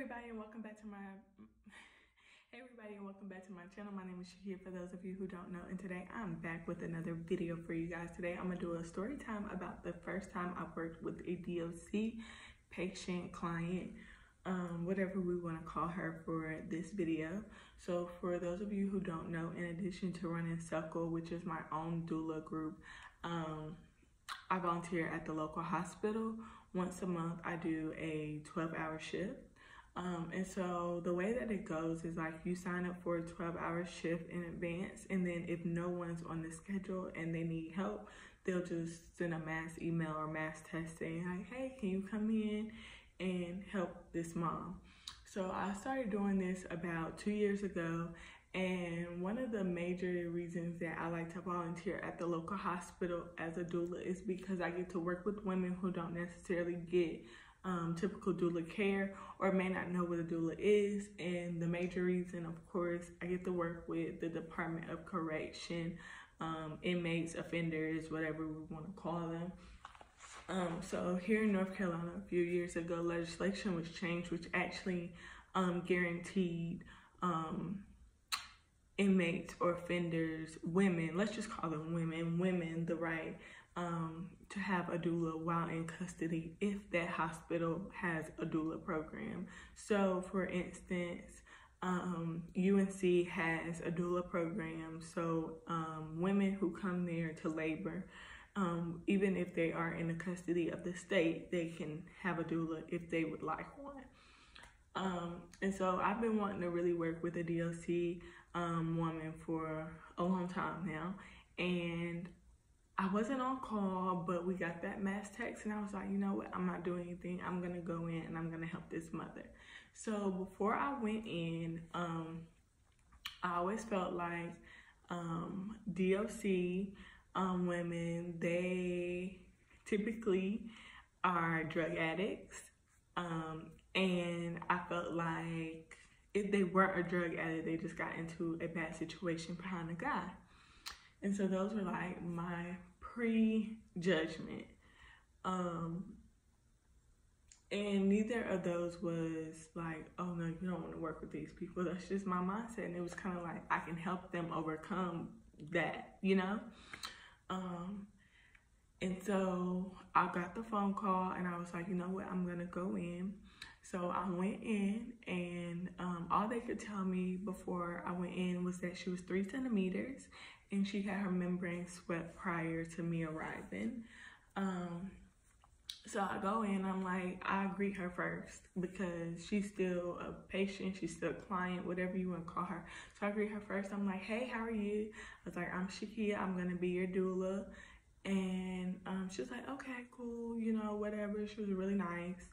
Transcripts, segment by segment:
everybody and welcome back to my hey everybody and welcome back to my channel. My name is Shakeya for those of you who don't know and today I'm back with another video for you guys. Today I'm gonna do a story time about the first time I worked with a DOC patient client um, whatever we want to call her for this video. So for those of you who don't know in addition to running Suckle which is my own doula group um, I volunteer at the local hospital. Once a month I do a 12 hour shift um, and so the way that it goes is like you sign up for a 12 hour shift in advance and then if no one's on the schedule and they need help, they'll just send a mass email or mass text saying like, hey, can you come in and help this mom? So I started doing this about two years ago and one of the major reasons that I like to volunteer at the local hospital as a doula is because I get to work with women who don't necessarily get um, typical doula care or may not know what a doula is. And the major reason, of course, I get to work with the Department of Correction, um, inmates, offenders, whatever we want to call them. Um, so here in North Carolina, a few years ago, legislation was changed, which actually um, guaranteed um, inmates or offenders, women, let's just call them women, women, the right um, to have a doula while in custody if that hospital has a doula program. So, for instance, um, UNC has a doula program, so um, women who come there to labor, um, even if they are in the custody of the state, they can have a doula if they would like one. Um, and so I've been wanting to really work with a DOC um, woman for a long time now, and I wasn't on call, but we got that mass text, and I was like, you know what? I'm not doing anything. I'm gonna go in and I'm gonna help this mother. So before I went in, um, I always felt like um, DOC um, women, they typically are drug addicts. Um, and I felt like if they weren't a drug addict, they just got into a bad situation behind a guy. And so those were like my pre-judgment. Um, and neither of those was like, oh no, you don't want to work with these people. That's just my mindset. And it was kind of like, I can help them overcome that, you know? Um, and so I got the phone call and I was like, you know what, I'm gonna go in. So I went in and um, all they could tell me before I went in was that she was three centimeters and she had her membrane swept prior to me arriving. Um, so I go in, I'm like, I greet her first because she's still a patient, she's still a client, whatever you want to call her. So I greet her first. I'm like, hey, how are you? I was like, I'm Shakeya, I'm gonna be your doula. And um, she was like, okay, cool, you know, whatever. She was really nice.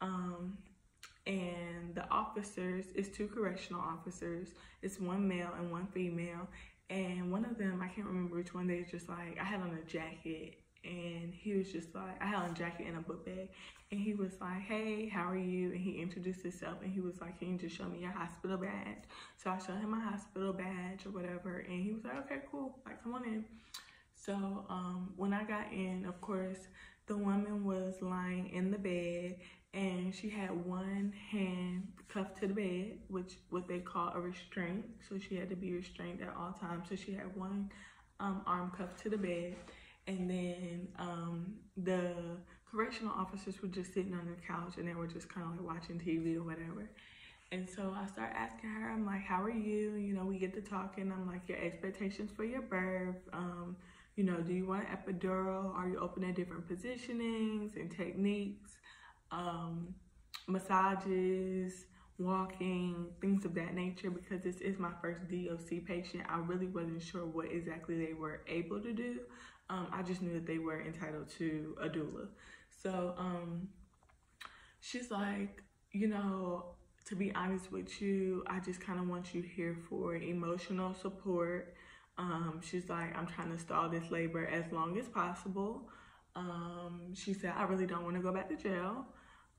Um, and the officers, it's two correctional officers. It's one male and one female. And one of them, I can't remember which one, they just like, I had on a jacket and he was just like, I had on a jacket and a book bag. And he was like, hey, how are you? And he introduced himself and he was like, can you just show me your hospital badge? So I showed him my hospital badge or whatever. And he was like, okay, cool, like come on in. So um, when I got in, of course, the woman was lying in the bed and she had one hand cuffed to the bed, which what they call a restraint. So she had to be restrained at all times. So she had one um, arm cuffed to the bed, and then um, the correctional officers were just sitting on the couch and they were just kind of like watching TV or whatever. And so I start asking her, I'm like, how are you? You know, we get to talking. I'm like, your expectations for your birth. Um, you know, do you want an epidural? Are you open to different positionings and techniques? Um, massages, walking, things of that nature because this is my first DOC patient. I really wasn't sure what exactly they were able to do. Um, I just knew that they were entitled to a doula. So um, she's like, you know, to be honest with you, I just kind of want you here for emotional support. Um, she's like, I'm trying to stall this labor as long as possible. Um, she said, I really don't want to go back to jail.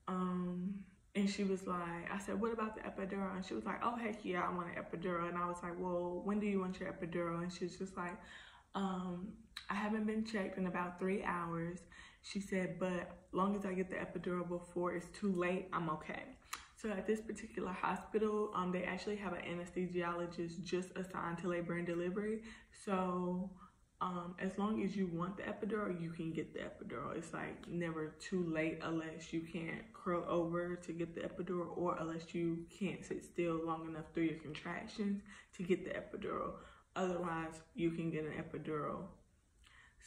Um, and she was like, I said, what about the epidural? And she was like, oh, heck yeah, I want an epidural. And I was like, well, when do you want your epidural? And she was just like, um, I haven't been checked in about three hours. She said, but long as I get the epidural before it's too late, I'm okay. So at this particular hospital, um, they actually have an anesthesiologist just assigned to labor and delivery. So um, as long as you want the epidural, you can get the epidural. It's like never too late unless you can't curl over to get the epidural or unless you can't sit still long enough through your contractions to get the epidural. Otherwise, you can get an epidural.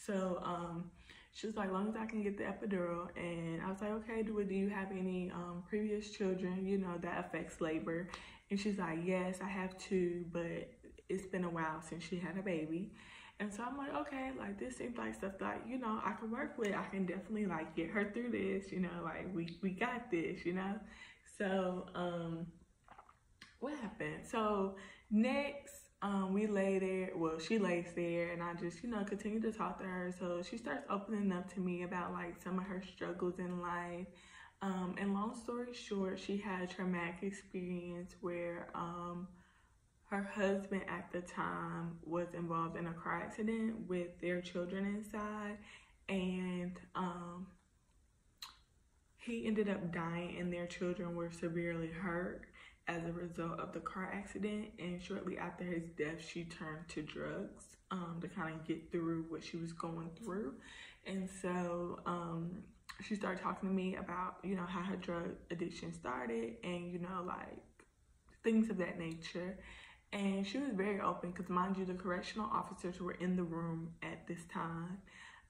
So um, she was like, as long as I can get the epidural. And I was like, okay, do, do you have any um, previous children, you know, that affects labor? And she's like, yes, I have two, but it's been a while since she had a baby. And so I'm like, okay, like this seems like stuff that, you know, I can work with. I can definitely like get her through this, you know, like we, we got this, you know? So, um, what happened? So next, um, we lay there, well, she lays there and I just, you know, continue to talk to her. So she starts opening up to me about like some of her struggles in life. Um, and long story short, she had a traumatic experience where, um, her husband at the time was involved in a car accident with their children inside and um, he ended up dying and their children were severely hurt as a result of the car accident and shortly after his death she turned to drugs um, to kind of get through what she was going through. And so um, she started talking to me about you know how her drug addiction started and you know like things of that nature and she was very open because mind you the correctional officers were in the room at this time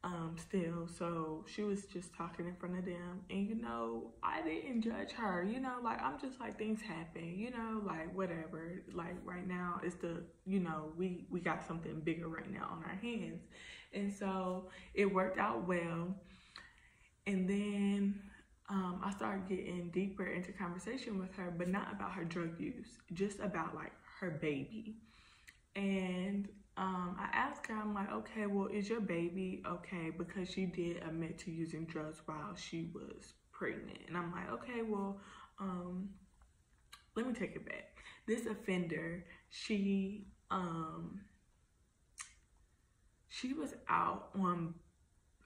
um, still. So she was just talking in front of them. And you know i didn't judge her you know like i'm just like things happen you know like whatever. Like right now it's the you know we we got something bigger right now on our hands. And so it worked out well. And then um, I started getting deeper into conversation with her, but not about her drug use, just about like her baby. And um, I asked her, I'm like, okay, well, is your baby okay? Because she did admit to using drugs while she was pregnant. And I'm like, okay, well, um, let me take it back. This offender, she, um, she was out on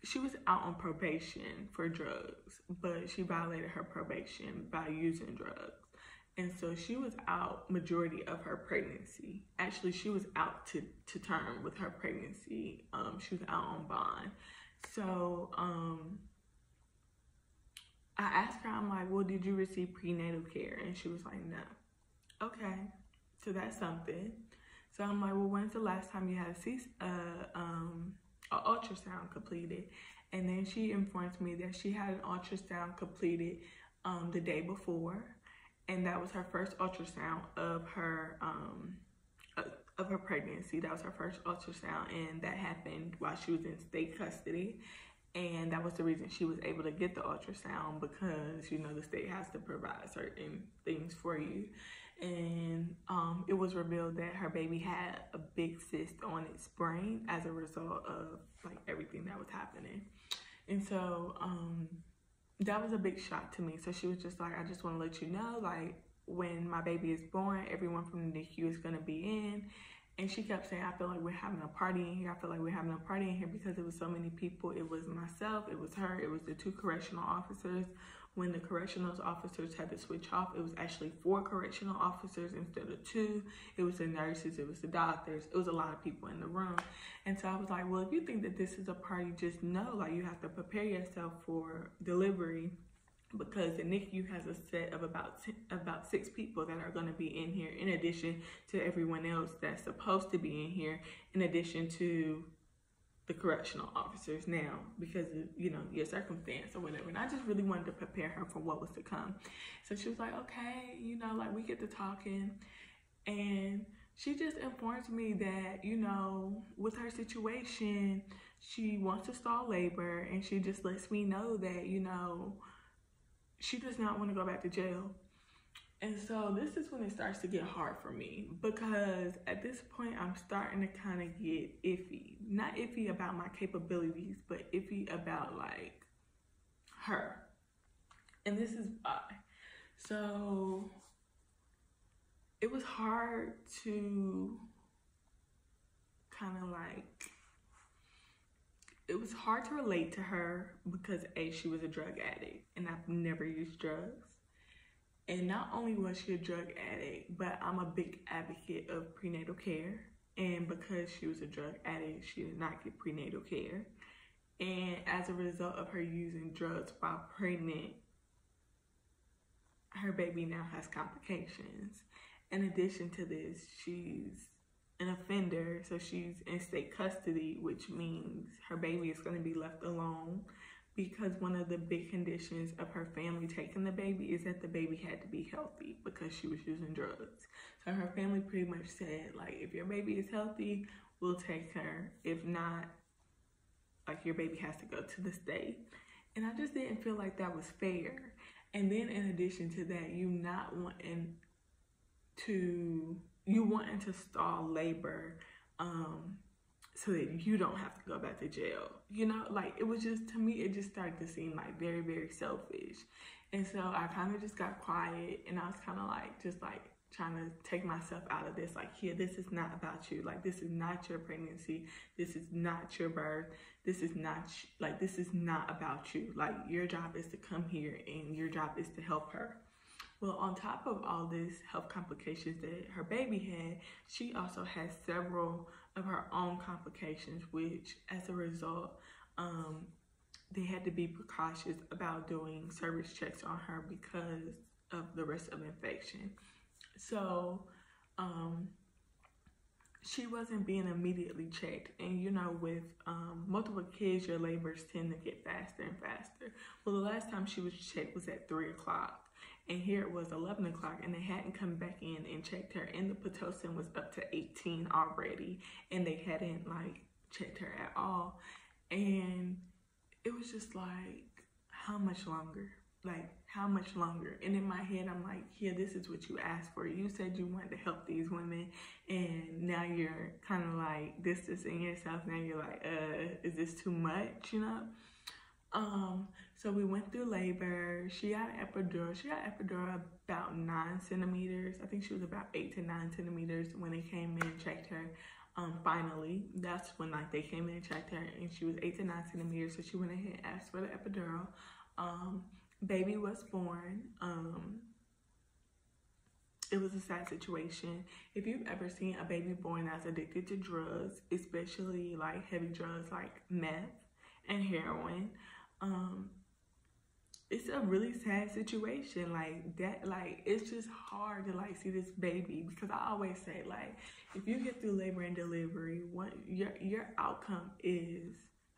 she was out on probation for drugs, but she violated her probation by using drugs. And so she was out majority of her pregnancy. Actually, she was out to, to term with her pregnancy. Um, she was out on bond. So um, I asked her, I'm like, well, did you receive prenatal care? And she was like, no. Okay, so that's something. So I'm like, well, when's the last time you had a C uh, um, ultrasound completed? And then she informs me that she had an ultrasound completed um, the day before and that was her first ultrasound of her um, of her pregnancy. That was her first ultrasound, and that happened while she was in state custody. And that was the reason she was able to get the ultrasound because you know the state has to provide certain things for you. And um, it was revealed that her baby had a big cyst on its brain as a result of like everything that was happening. And so um, that was a big shock to me. So she was just like, I just want to let you know, like, when my baby is born, everyone from the NICU is going to be in. And she kept saying, I feel like we're having a party in here. I feel like we're having a party in here because it was so many people. It was myself, it was her, it was the two correctional officers when the correctional officers had to switch off, it was actually four correctional officers instead of two. It was the nurses, it was the doctors, it was a lot of people in the room. And so I was like, well, if you think that this is a party, just know like you have to prepare yourself for delivery because the NICU has a set of about about six people that are going to be in here in addition to everyone else that's supposed to be in here in addition to the correctional officers now because of, you know, your circumstance or whatever. And I just really wanted to prepare her for what was to come. So she was like, okay, you know, like we get to talking. And she just informs me that, you know, with her situation, she wants to stall labor and she just lets me know that, you know, she does not want to go back to jail. And so this is when it starts to get hard for me because at this point I'm starting to kind of get iffy. Not iffy about my capabilities, but iffy about like her. And this is why. So it was hard to kind of like it was hard to relate to her because a she was a drug addict and I've never used drugs And not only was she a drug addict, but I'm a big advocate of prenatal care. And because she was a drug addict, she did not get prenatal care. And as a result of her using drugs while pregnant, her baby now has complications. In addition to this, she's an offender, so she's in state custody, which means her baby is going to be left alone because one of the big conditions of her family taking the baby is that the baby had to be healthy because she was using drugs. So her family pretty much said, like, if your baby is healthy, we'll take her. If not, like, your baby has to go to the state. And I just didn't feel like that was fair. And then in addition to that, you not wanting to, you wanting to stall labor, um, so that you don't have to go back to jail. You know, like it was just to me, it just started to seem like very, very selfish. And so I kind of just got quiet and I was kind of like, just like trying to take myself out of this. Like, here, this is not about you. Like, this is not your pregnancy. This is not your birth. This is not, like, this is not about you. Like, your job is to come here and your job is to help her. Well, on top of all this health complications that her baby had, she also has several of her own complications, which as a result, um, they had to be precautious about doing cervix checks on her because of the risk of infection. So, um, she wasn't being immediately checked. And you know, with um, multiple kids, your labors tend to get faster and faster. Well, the last time she was checked was at 3 o'clock. And here it was 11 o'clock, and they hadn't come back in and checked her. And the Pitocin was up to 18 already, and they hadn't like checked her at all. And it was just like, how much longer? Like, how much longer? And in my head, I'm like, yeah, this is what you asked for. You said you wanted to help these women, and now you're kind of like distancing yourself. Now you're like, uh, is this too much? You know? Um, so we went through labor. She got an epidural. She got epidural about nine centimeters. I think she was about eight to nine centimeters when they came in and checked her. Um, finally, that's when like they came in and checked her, and she was eight to nine centimeters. So she went ahead and asked for the epidural. Um, baby was born. Um, it was a sad situation. If you've ever seen a baby born that's addicted to drugs, especially like heavy drugs like meth and heroin, um, it's a really sad situation like that like it's just hard to like see this baby because i always say like if you get through labor and delivery what your your outcome is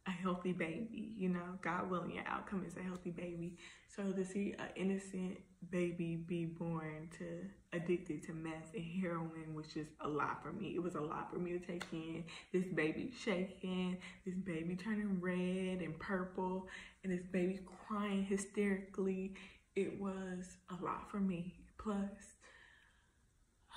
a healthy baby you know god willing your outcome is a healthy baby so to see an innocent baby be born to addicted to meth and heroin was just a lot for me. It was a lot for me to take in. This baby shaking, this baby turning red and purple, and this baby crying hysterically. It was a lot for me. Plus,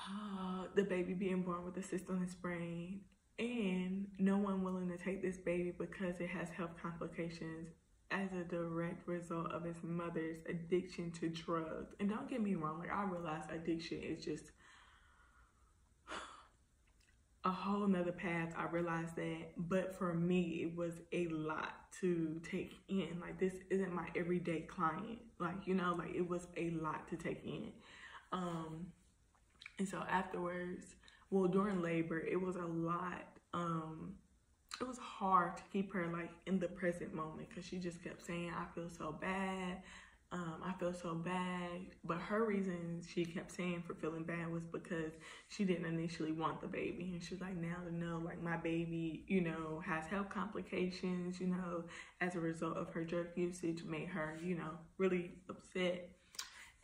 uh, the baby being born with a cyst on his brain and no one willing to take this baby because it has health complications as a direct result of his mother's addiction to drugs. And don't get me wrong, like I realize addiction is just a whole nother path. I realized that. But for me, it was a lot to take in. Like this isn't my everyday client. Like, you know, like it was a lot to take in. Um and so afterwards, well during labor, it was a lot um it was hard to keep her like in the present moment because she just kept saying, I feel so bad. Um, I feel so bad. But her reason she kept saying for feeling bad was because she didn't initially want the baby. And she's like, now to know like my baby, you know, has health complications, you know, as a result of her drug usage made her, you know, really upset.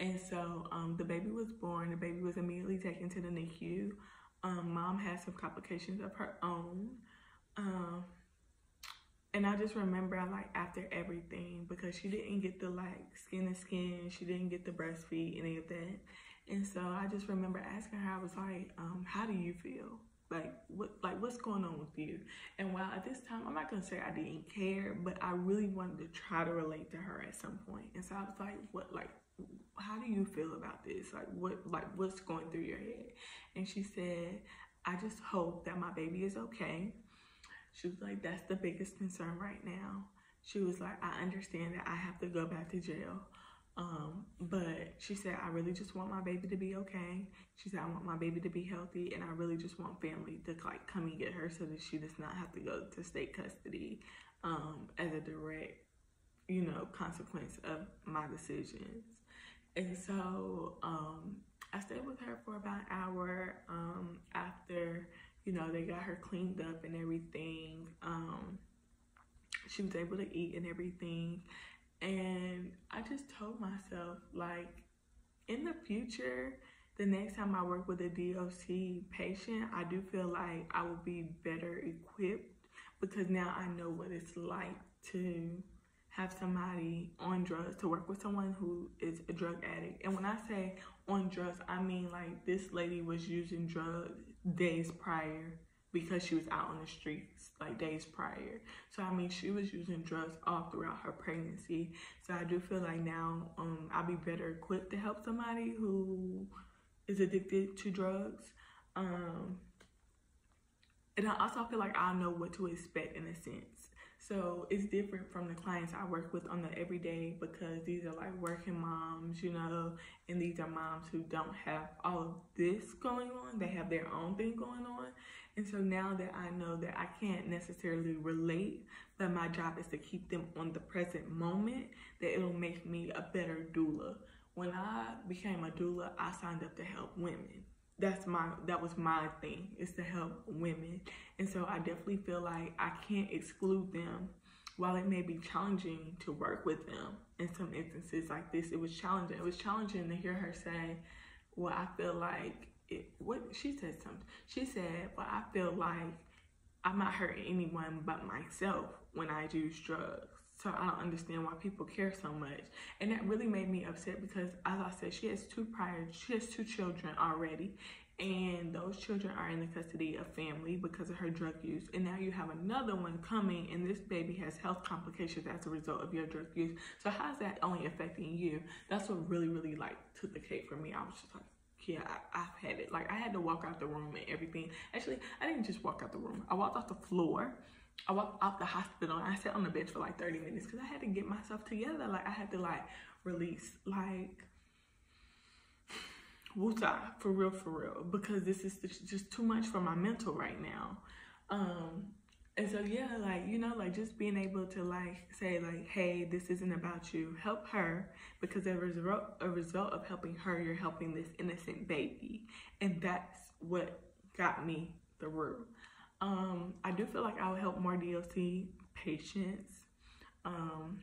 And so um, the baby was born. The baby was immediately taken to the NICU. Um, mom had some complications of her own. Um, and I just remember I like after everything because she didn't get the like skin to skin, she didn't get the breastfeed, any of that. And so I just remember asking her, I was like, um, how do you feel? Like what like what's going on with you? And while at this time I'm not gonna say I didn't care, but I really wanted to try to relate to her at some point. And so I was like, what like how do you feel about this? Like what like what's going through your head? And she said, I just hope that my baby is okay. She was like, that's the biggest concern right now. She was like, I understand that I have to go back to jail. Um, but she said, I really just want my baby to be okay. She said, I want my baby to be healthy and I really just want family to like come and get her so that she does not have to go to state custody um, as a direct, you know, consequence of my decisions. And so um, I stayed with her for about an hour um, after, you know, they got her cleaned up and everything. Um, she was able to eat and everything. And I just told myself, like, in the future, the next time I work with a DOC patient, I do feel like I will be better equipped because now I know what it's like to have somebody on drugs, to work with someone who is a drug addict. And when I say on drugs, I mean like this lady was using drugs days prior because she was out on the streets like days prior. So I mean, she was using drugs all throughout her pregnancy. So I do feel like now um, I'll be better equipped to help somebody who is addicted to drugs. Um, and I also feel like I know what to expect in a sense. So it's different from the clients I work with on the everyday because these are like working moms, you know, and these are moms who don't have all of this going on. They have their own thing going on. And so now that I know that I can't necessarily relate, but my job is to keep them on the present moment, that it'll make me a better doula. When I became a doula, I signed up to help women. That's my that was my thing, is to help women. And so I definitely feel like I can't exclude them while it may be challenging to work with them in some instances like this, it was challenging. It was challenging to hear her say, Well, I feel like it, what she said something. She said, well I feel like I'm not hurting anyone but myself when I use drugs." So I don't understand why people care so much, and that really made me upset because, as I said, she has two prior, she has two children already, and those children are in the custody of family because of her drug use. And now you have another one coming, and this baby has health complications as a result of your drug use. So how's that only affecting you? That's what really, really like took the cake for me. I was just like, yeah, I, have had it. Like I had to walk out the room and everything. Actually, I didn't just walk out the room. I walked off the floor. I walked out the hospital and I sat on the bench for like 30 minutes because I had to get myself together. Like I had to like release like woota for real, for real. Because this is just too much for my mental right now. Um, and so yeah, like you know, like just being able to like say like, hey, this isn't about you. Help her because as a result, a result of helping her, you're helping this innocent baby, and that's what got me through. Um, I do feel like I would help more DOC patients. Um,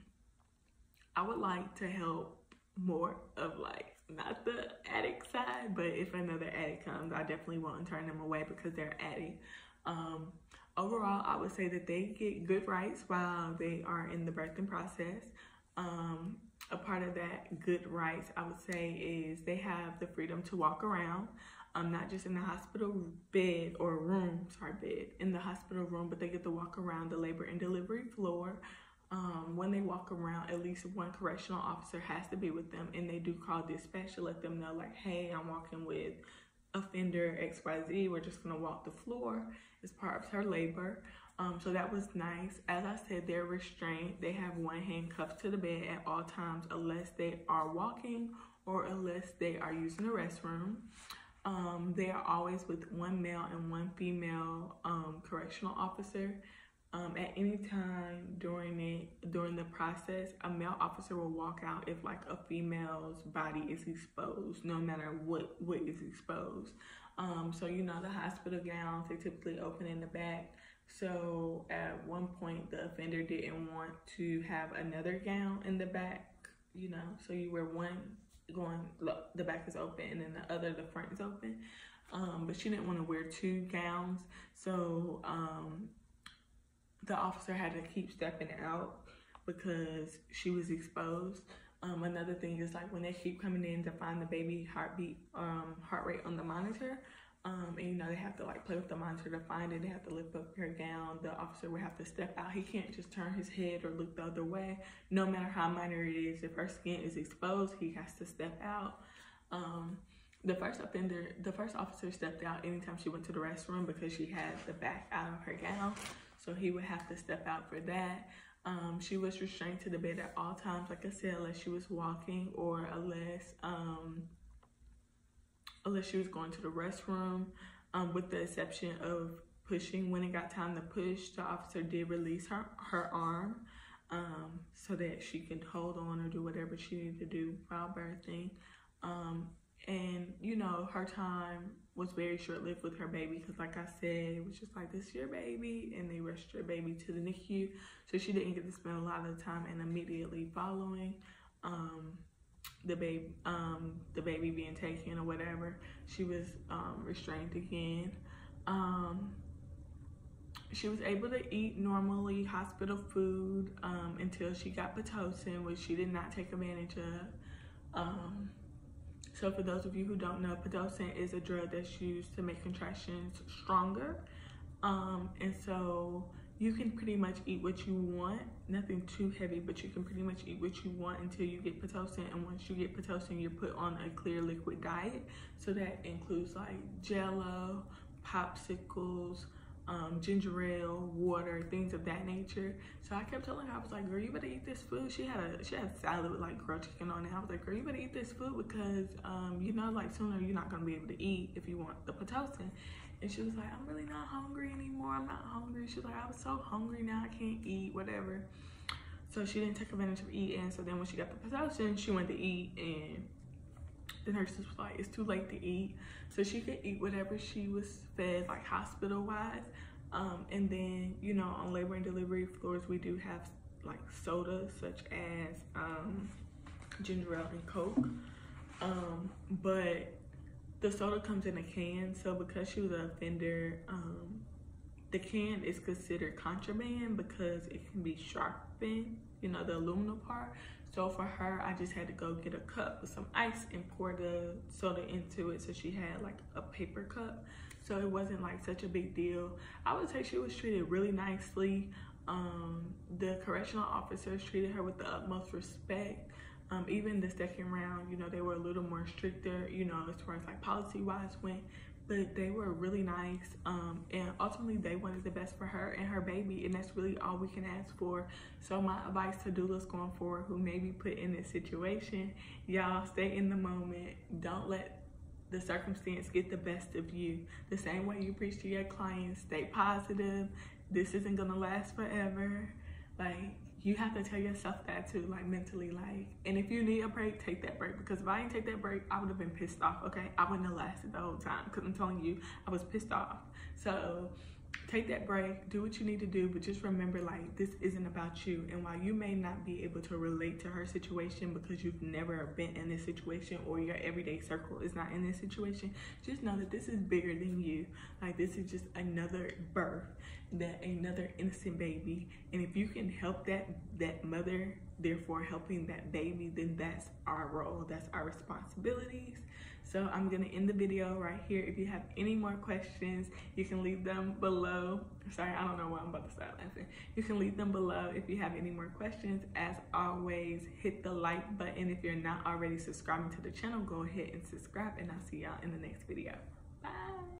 I would like to help more of like not the addict side, but if another addict comes, I definitely won't turn them away because they're addict. Um, overall, I would say that they get good rights while they are in the birthing process. Um, a part of that good rights, I would say, is they have the freedom to walk around, um, not just in the hospital bed or room, sorry, bed, in the hospital room, but they get to walk around the labor and delivery floor. Um, when they walk around, at least one correctional officer has to be with them, and they do call dispatch to let them know, like, hey, I'm walking with offender XYZ. We're just gonna walk the floor as part of her labor. Um, so that was nice. As I said, they're restrained. They have one hand cuffed to the bed at all times unless they are walking or unless they are using the restroom. Um, they are always with one male and one female um, correctional officer. Um, at any time during it during the process, a male officer will walk out if like a female's body is exposed, no matter what what is exposed. Um, so you know the hospital gowns they typically open in the back. So at one point the offender didn't want to have another gown in the back, you know. So you wear one going the back is open and the other the front is open. Um, but she didn't want to wear two gowns, so um, the officer had to keep stepping out because she was exposed. Um, another thing is like when they keep coming in to find the baby heartbeat, um, heart rate on the monitor, um, and you know they have to like play with the monitor to find it. They have to lift up her gown. The officer would have to step out. He can't just turn his head or look the other way. No matter how minor it is, if her skin is exposed, he has to step out. Um, the first offender, the first officer stepped out anytime she went to the restroom because she had the back out of her gown. So he would have to step out for that. Um, she was restrained to the bed at all times, like I said, unless she was walking or unless um, unless she was going to the restroom, um, with the exception of pushing. When it got time to push, the officer did release her, her arm um, so that she could hold on or do whatever she needed to do while birthing. Um, and, you know, her time was very short-lived with her baby because, like I said, it was just like, this is your baby, and they rushed her baby to the NICU. So she didn't get to spend a lot of time and immediately following um, the baby um, the baby being taken or whatever, she was um, restrained again. Um, she was able to eat normally hospital food um, until she got Pitocin, which she did not take advantage of. Um, so for those of you who don't know, Pitocin is a drug that's used to make contractions stronger. Um, and so you can pretty much eat what you want, nothing too heavy, but you can pretty much eat what you want until you get Pitocin. And once you get Pitocin, you're put on a clear liquid diet. So that includes like jello, popsicles, um, ginger ale, water, things of that nature. So I kept telling her, I was like, girl, you better eat this food. She had a she had salad with like grilled chicken on it. I was like, girl, you better eat this food because um, you know, like sooner you're not gonna be able to eat if you want the Pitocin. And she was like, I'm really not hungry anymore. I'm not hungry. She was like, I was so hungry now I can't eat, whatever. So she didn't take advantage of eating. So then when she got the Pitocin, she went to eat and the nurses was like, it's too late to eat. So she could eat whatever she was fed, like hospital wise. Um, and then, you know, on labor and delivery floors, we do have like sodas such as um, ginger ale and Coke. Um, but the soda comes in a can. So because she was an offender, um, the can is considered contraband because it can be sharpened, you know, the aluminum part. So for her, I just had to go get a cup with some ice and pour the soda into it. So she had like a paper cup. So it wasn't like such a big deal. I would say she was treated really nicely. Um, the correctional officers treated her with the utmost respect. Um, even the second round, you know, they were a little more stricter, you know, as far as like policy wise went but they were really nice um, and ultimately they wanted the best for her and her baby and that's really all we can ask for. So my advice to doulas going forward who may be put in this situation y'all stay in the moment. Don't let the circumstance get the best of you. The same way you preach to your clients stay positive. This isn't gonna last forever. Like you have to tell yourself that too, like mentally, like, and if you need a break, take that break. Because if I didn't take that break, I would have been pissed off, okay? I wouldn't have lasted the whole time because I'm telling you, I was pissed off. So take that break, do what you need to do, but just remember, like, this isn't about you. And while you may not be able to relate to her situation because you've never been in this situation or your everyday circle is not in this situation, just know that this is bigger than you. Like, this is just another birth that another innocent baby and if you can help that that mother therefore helping that baby then that's our role that's our responsibilities so i'm gonna end the video right here. If you have any more questions you can leave them below. Sorry i don't know why i'm about to start laughing. You can leave them below. If you have any more questions as always hit the like button. If you're not already subscribing to the channel go ahead and subscribe and i'll see y'all in the next video. Bye